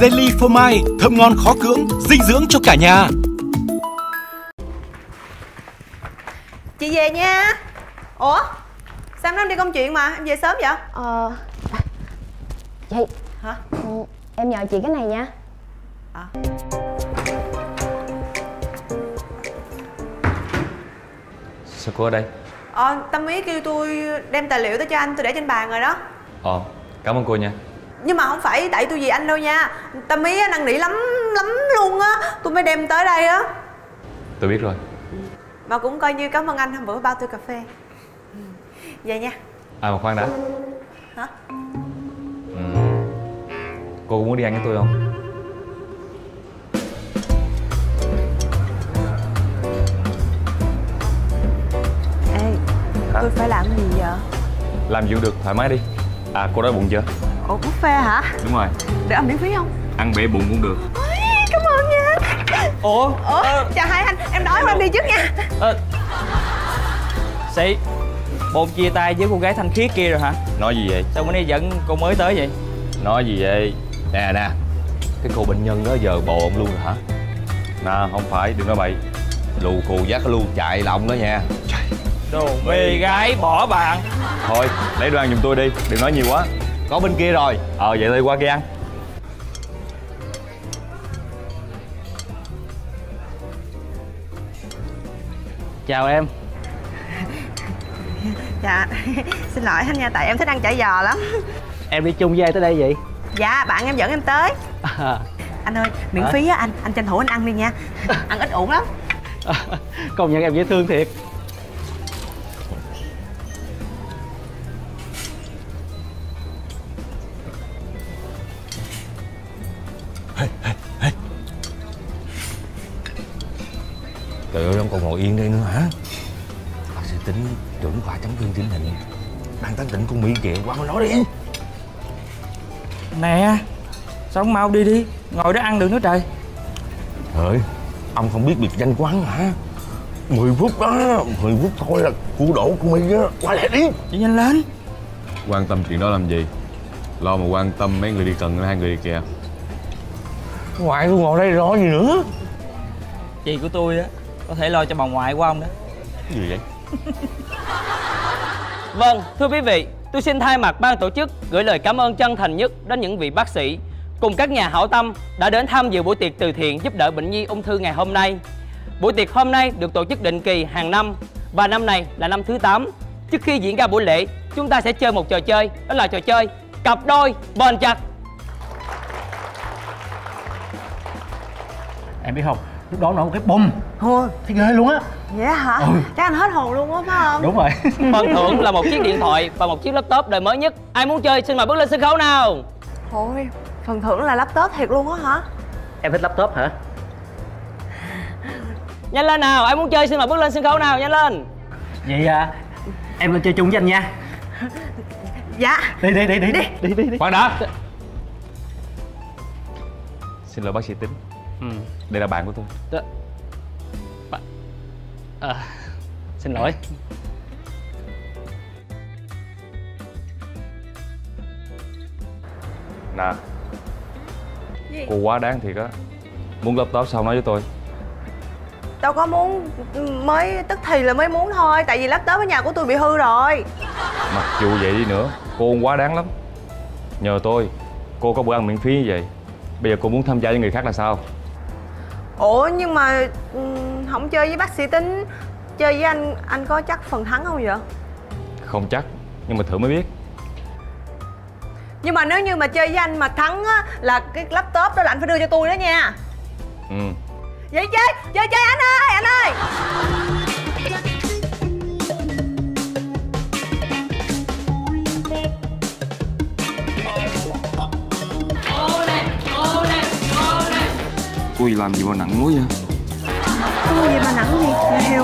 Jelly phô mai, thơm ngon khó cưỡng, dinh dưỡng cho cả nhà. Chị về nha. Ủa Sao em đi công chuyện mà Em về sớm vậy? Ờ Chị Hả? Ừ, Em nhờ chị cái này nha. À. Sao cô ở đây? Ờ Tâm ý kêu tôi đem tài liệu tới cho anh Tôi để trên bàn rồi đó. Ờ, cảm ơn cô nha Nhưng mà không phải tại tôi vì anh đâu nha Tâm ý năn nỉ lắm lắm luôn á Tôi mới đem tới đây á Tôi biết rồi Mà cũng coi như cảm ơn anh hôm bữa bao tôi cà phê Ừ. Về nha À mà khoan đã Hả ừ. Cô có muốn đi ăn với tôi không? Ê Hả? Tôi phải làm gì vậy Làm gì cũng được, thoải mái đi À, cô đói bụng chưa? Ủa buffet hả? Đúng rồi. Để ăn miễn phí không? Ăn bể bụng cũng được. Ôi, Cảm ơn nha. Ủa? Ủa chào hai anh. Em đói quá em đi trước nha. À, Sĩ Bồn chia tay với cô gái thanh khiết kia rồi hả? Nói gì vậy? Sao bữa nay dẫn cô mới tới vậy? Nói gì vậy? Nè nè. Cái cô bệnh nhân đó giờ bồ ông luôn rồi hả? Nè, không phải, đừng nói bậy. Lù khù dắt lù chạy lòng đó nha. Đồ mê gái bỏ bạn. Thôi, lấy đồ ăn giùm tôi đi, đừng nói nhiều quá Có bên kia rồi. Ờ, vậy thôi qua kia ăn. Chào em. Dạ Xin lỗi anh nha Tại em thích ăn chả giò lắm. Em đi chung với ai tới đây vậy? Dạ bạn em dẫn em tới. À, Anh ơi miễn Hả? phí á anh Anh tranh thủ anh ăn đi nha. Ăn ít ổn lắm. Công nhận em dễ thương thiệt ơi, ông còn ngồi yên đây nữa hả? Bác sĩ tính trưởng khoa chấn thương chỉnh hình. Đang tán tỉnh con Mỹ kìa, qua mà nói đi. Nè Sao không mau đi đi Ngồi đó ăn được nữa trời. Trời ông không biết biệt danh quán hả? 10 phút đó, 10 phút thôi là cua đổ con Mỹ á, qua lại đi. Đi nhanh lên. Quan tâm chuyện đó làm gì? Lo mà quan tâm mấy người đi cần hai người đi kìa. Ngoại tôi ngồi đây lo gì nữa? Chị của tôi á Có thể lo cho bà ngoại của ông đó Gì vậy? Vâng, thưa quý vị, tôi xin thay mặt ban tổ chức gửi lời cảm ơn chân thành nhất đến những vị bác sĩ cùng các nhà hảo tâm đã đến tham dự buổi tiệc từ thiện giúp đỡ bệnh nhi ung thư ngày hôm nay. Buổi tiệc hôm nay được tổ chức định kỳ hàng năm và năm này là năm thứ 8. Trước khi diễn ra buổi lễ, chúng ta sẽ chơi một trò chơi, đó là trò chơi cặp đôi bền chặt. Em biết không Lúc đó nổ một cái bùm Thôi Thấy ghê luôn á Vậy hả Chắc anh hết hồn luôn á phải không Đúng rồi Phần thưởng là một chiếc điện thoại và một chiếc laptop đời mới nhất. Ai muốn chơi xin mời bước lên sân khấu nào. Thôi Phần thưởng là laptop thiệt luôn á hả Em thích laptop hả? Nhanh lên nào, ai muốn chơi xin mời bước lên sân khấu nào, nhanh lên. Vậy à Em lên chơi chung với anh nha Dạ Đi đi đi đi Đi đi đi, đi. Khoan đã Xin lỗi bác sĩ tính Ừ. Đây là bạn của tôi Đó. À, xin lỗi. Nè. Gì? Cô quá đáng thiệt á. Muốn laptop sao nói với tôi? Đâu có muốn Mới tức thì là mới muốn thôi Tại vì laptop ở nhà của tôi bị hư rồi. Mặc dù vậy đi nữa Cô quá đáng lắm. Nhờ tôi Cô có bữa ăn miễn phí như vậy. Bây giờ cô muốn tham gia với người khác là sao Ủa nhưng mà Không chơi với bác sĩ tính Chơi với anh Anh có chắc phần thắng không vậy? Không chắc Nhưng mà thử mới biết. Nhưng mà nếu như mà chơi với anh mà thắng á Là cái laptop đó là anh phải đưa cho tôi đó nha. Ừ. Vậy chơi Chơi chơi anh ơi Anh ơi Cô làm gì mà nặng muối vậy Cái gì mà nặng gì? Dạ,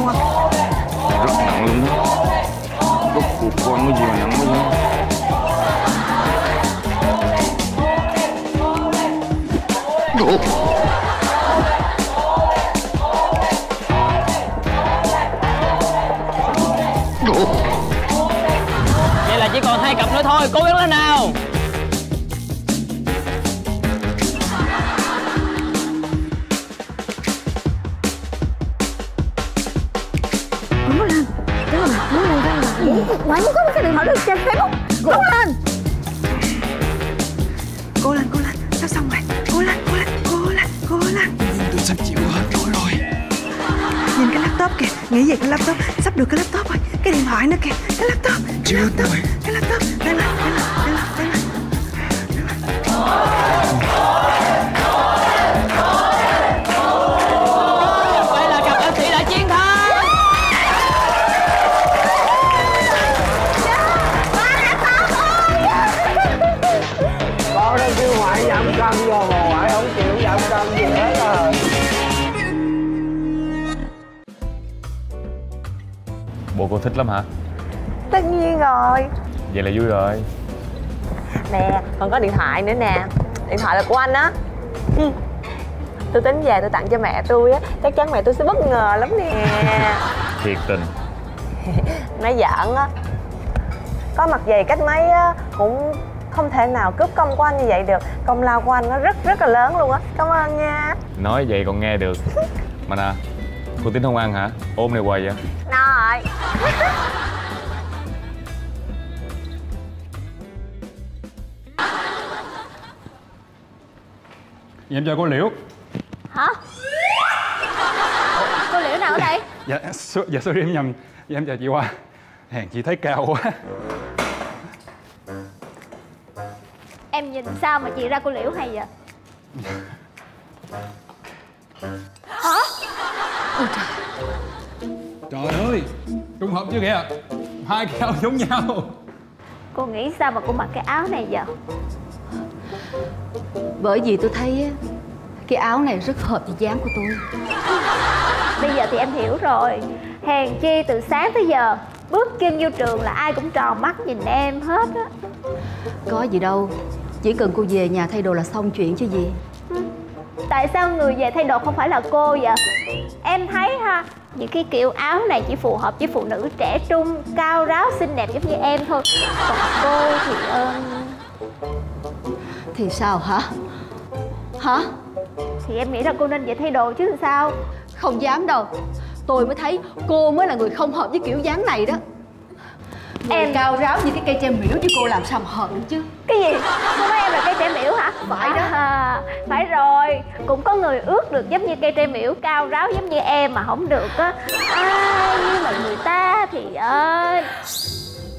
thoại lên xem facebook cố lên. Cố lên cố lên. Sắp xong rồi? Cố lên cố lên cố lên cố lên. Tôi sắp chịu hết nổi rồi. Nhìn cái laptop kìa. Nghĩ về cái laptop. Sắp được cái laptop rồi. Cái điện thoại nữa kìa. Cái laptop cái Chưa laptop Bộ cô thích lắm hả? tất nhiên rồi. Vậy là vui rồi. Nè còn có điện thoại nữa nè. Điện thoại là của anh á. Ừ. tôi tính về tôi tặng cho mẹ tôi á. Chắc chắn mẹ tôi sẽ bất ngờ lắm nè. Thiệt tình. Nói giỡn á. Có mặt dày cách mấy á cũng không thể nào cướp công của anh như vậy được. Công lao của anh nó rất rất là lớn luôn á. Cảm ơn nha. Nói vậy còn nghe được. Mà nè Cô tính không ăn hả? Ôm này hoài vậy no rồi em chào cô Liễu Hả? Cô Liễu nào ở đây? Dạ, dạ sorry em nhầm Dạ em chào chị Hoa Hèn chị thấy cao quá Em nhìn sao mà chị ra cô Liễu hay vậy? Trời ơi Trùng hợp chưa kìa? Hai cái áo giống nhau. Cô nghĩ sao mà cô mặc cái áo này vậy? Bởi vì tôi thấy á, cái áo này rất hợp với dáng của tôi. Bây giờ thì em hiểu rồi. Hèn chi từ sáng tới giờ Bước chân vô trường là ai cũng tròn mắt nhìn em hết á. Có gì đâu Chỉ cần cô về nhà thay đồ là xong chuyện chứ gì Tại sao người về thay đồ không phải là cô vậy? Em thấy ha Những cái kiểu áo này chỉ phù hợp với phụ nữ trẻ trung Cao ráo xinh đẹp giống như em thôi Còn cô thì ơn Thì sao hả? Hả? Thì em nghĩ là cô nên về thay đồ chứ sao Không dám đâu Tôi mới thấy cô mới là người không hợp với kiểu dáng này đó Người Em- cao ráo như cái cây tre miễu chứ cô làm sao mà hợp được chứ? Cái gì? Cô nói em là cây tre miễu hả? Phải đó. à, Phải rồi. Cũng có người ước được giống như cây tre miễu Cao ráo giống như em mà không được á. Ai như mà người ta thì ơi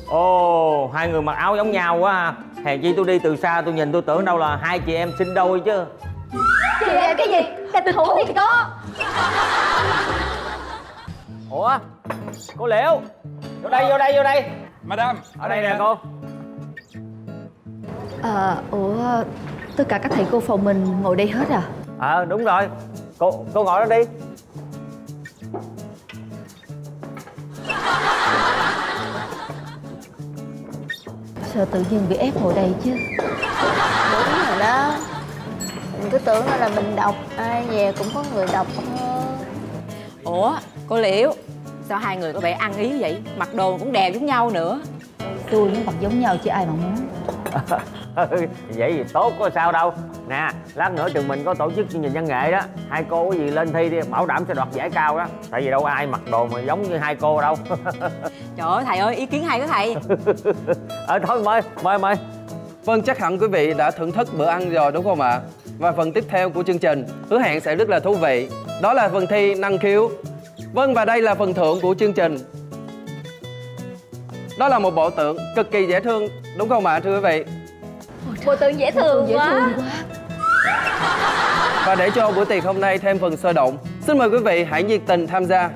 Ồ, hai người mặc áo giống nhau quá ha Hèn chi tôi đi từ xa tôi nhìn tôi tưởng đâu là hai chị em sinh đôi chứ. Chị em cái gì? Địch thủ thì có. Ủa, cô Liễu? Vô đây, vô đây, vô đây Madam Ở đây nè cô. À, Ủa Tất cả các thầy cô phòng mình ngồi đây hết à? Ờ, đúng rồi. Cô cô ngồi đó đi. Sao tự nhiên bị ép ngồi đây chứ? Đúng rồi đó. Mình cứ tưởng là mình đọc Ai về cũng có người đọc hơn Ủa, cô Liễu Sao hai người có vẻ ăn ý vậy? Mặc đồ cũng đẹp giống nhau nữa Tôi nó mặc giống nhau chứ ai mà muốn Vậy thì tốt có sao đâu Nè, lát nữa trường mình có tổ chức chương trình văn nghệ đó Hai cô có gì lên thi đi, bảo đảm sẽ đoạt giải cao đó Tại vì đâu có ai mặc đồ mà giống như hai cô đâu Trời ơi, thầy ơi, ý kiến hay đó thầy Ờ thôi mời, mời mời Vâng, chắc hẳn quý vị đã thưởng thức bữa ăn rồi đúng không ạ? Và phần tiếp theo của chương trình hứa hẹn sẽ rất là thú vị. Đó là phần thi năng khiếu. Vâng, và đây là phần thưởng của chương trình. Đó là một bộ tượng cực kỳ dễ thương, đúng không ạ thưa quý vị? Bộ tượng dễ thương Dễ quá thương quá Và để cho buổi tiệc hôm nay thêm phần sôi động, xin mời quý vị hãy nhiệt tình tham gia.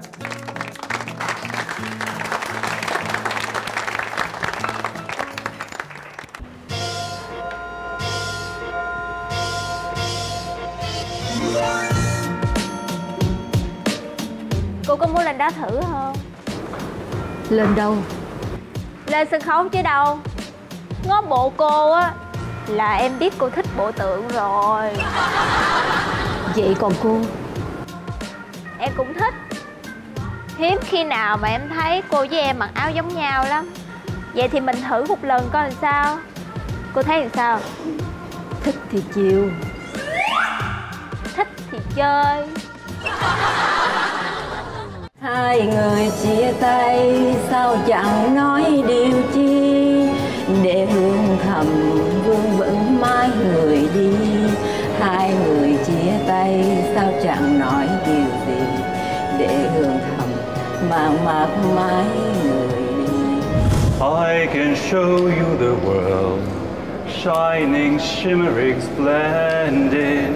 Lên đâu? Lên sân khấu chứ đâu. Ngó bộ cô á Là em biết cô thích bộ tượng rồi. Vậy còn cô? Em cũng thích. Hiếm khi nào mà em thấy cô với em mặc áo giống nhau lắm. Vậy thì mình thử một lần coi làm sao. Cô thấy làm sao? Thích thì chiều Thích thì chơi Hai người chia tay sao chẳng nói điều chi? Để hương thầm vương vẫn mãi người đi. Hai người chia tay sao chẳng nói điều gì? Để hương thầm mang mát mãi người đi. I can show you the world, shining, shimmering, splendid.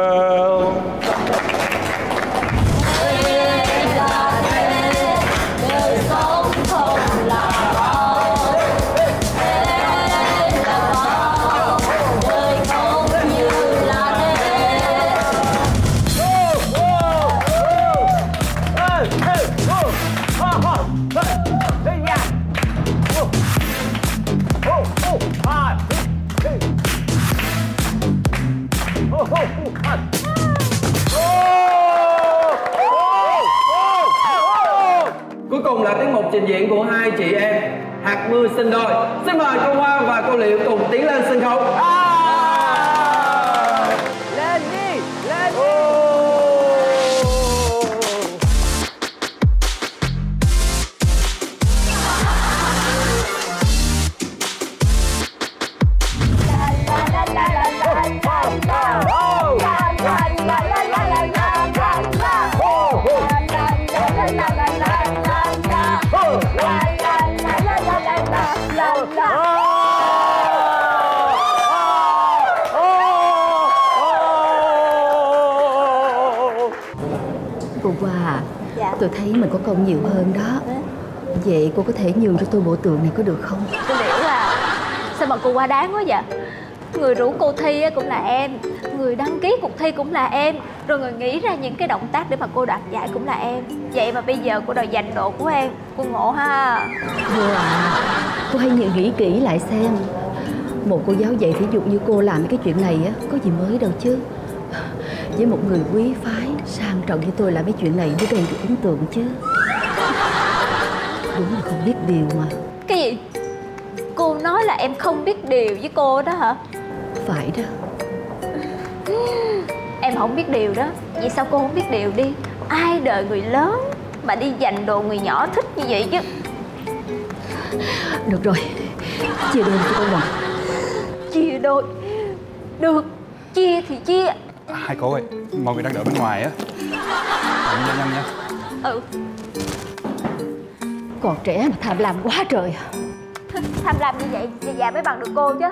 Cuối cùng là tiết mục trình diễn của hai chị em, Hạt mưa sinh đôi Xin mời cô Hoa và cô Liệu cùng tiến lên sân khấu à! Cô Hoa Dạ. Tôi thấy mình có công nhiều hơn đó. Vậy cô có thể nhường cho tôi bộ tượng này có được không? Cô hiểu là Sao mà cô quá đáng quá vậy? Người rủ cô thi á cũng là em. Người đăng ký cuộc thi cũng là em. Rồi người nghĩ ra những cái động tác để mà cô đoạt giải cũng là em. Vậy mà bây giờ cô đòi giành độ của em. Cô ngộ ha. Cô à. Cô hãy nghĩ, nghĩ kỹ lại xem. Một cô giáo dạy thể dục như cô làm cái chuyện này á Có gì mới đâu chứ. Với một người quý phái Sang trọng như tôi làm cái chuyện này Mới gây được ấn tượng chứ. Đúng là không biết điều mà. Cái gì? Cô nói là em không biết điều với cô đó hả? Phải đó. Em không biết điều đó. Vậy sao cô không biết điều đi? Ai đời người lớn Mà đi giành đồ người nhỏ thích như vậy chứ? Được rồi. Chia đôi cho tôi mà Chia đôi. Được. Chia thì chia Hai cô ơi, mọi người đang đợi bên ngoài á. Làm nhanh nhanh nha Ừ. Còn trẻ mà tham lam quá trời. Tham lam như vậy Già già mới bằng được cô chứ